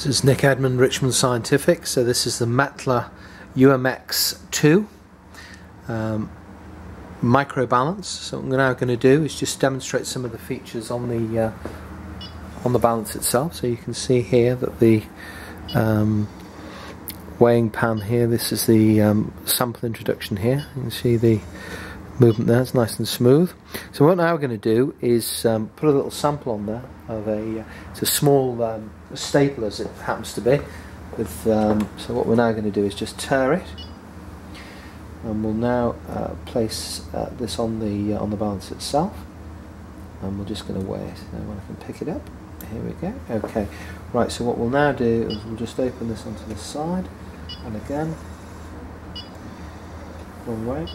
This is Nick Edmond, Richmond Scientific. So this is the Mettler UMX2 um, micro balance. So what I'm now going to do is just demonstrate some of the features on the uh, on the balance itself. So you can see here that the um, weighing pan here. This is the um, sample introduction here. You can see the movement there, it's nice and smooth. So what now we're going to do is um, put a little sample on there of a, uh, it's a small um, staple as it happens to be. With um, So what we're now going to do is just tare it and we'll now uh, place uh, this on the uh, on the balance itself and we're just going to weigh it. Now when I can pick it up, here we go. Okay, right, so what we'll now do is we'll just open this onto the side and again, one way,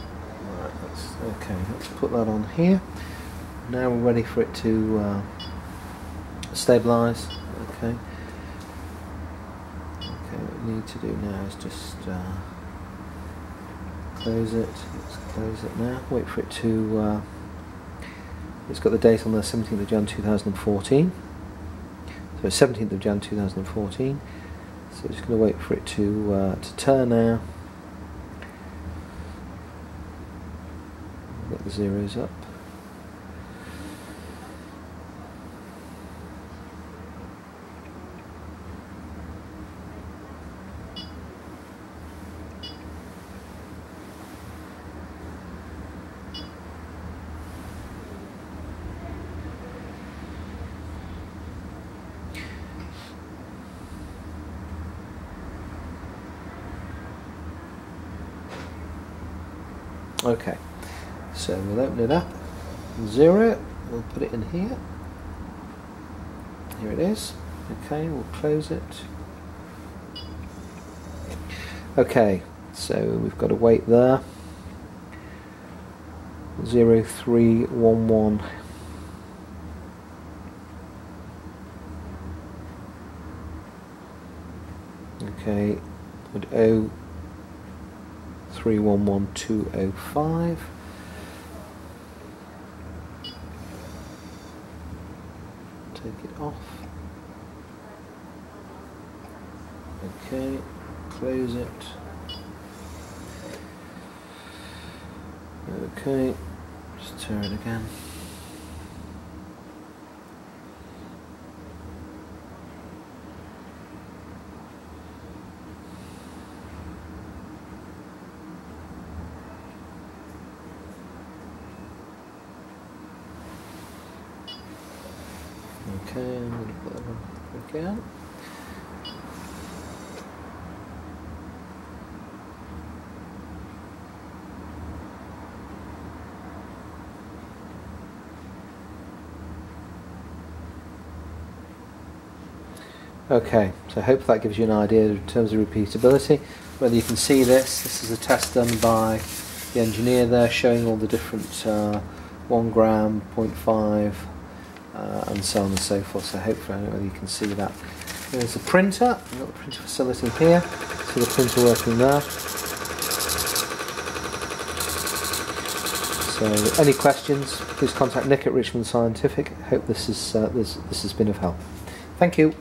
Right, let's, okay, let's put that on here. Now we're ready for it to uh, stabilise. Okay. Okay, what we need to do now is just uh, close it. Let's close it now. Wait for it to. Uh, it's got the date on the 17th of Jan 2014. So 17th of Jan 2014. So just going to wait for it to uh, to turn now. Get the zeros up. Okay. So we'll open it up, zero, it, we'll put it in here. Here it is. Okay, we'll close it. Okay, so we've got a weight there. Zero three one one. Okay, with O three one one two oh five. Take it off. Okay, close it. Okay, just tare it again. Okay, I'm going to put that on again. Okay, so I hope that gives you an idea in terms of repeatability. Whether you can see this, this is a test done by the engineer there showing all the different uh, 1 gram, 0.5, uh, and so on and so forth. So hopefully, I don't know you can see that. There's a printer. I've got the printer facility here. See the printer working there. So, any questions? Please contact Nick at Richmond Scientific. Hope this is uh, this this has been of help. Thank you.